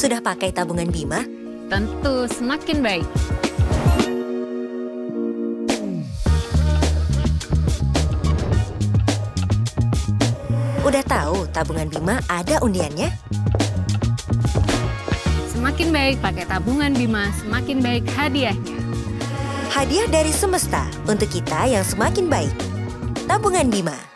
Sudah pakai tabungan Bima? Tentu semakin baik. Udah tahu tabungan Bima ada undiannya? Semakin baik pakai tabungan Bima, semakin baik hadiahnya. Hadiah dari semesta untuk kita yang semakin baik. Tabungan Bima.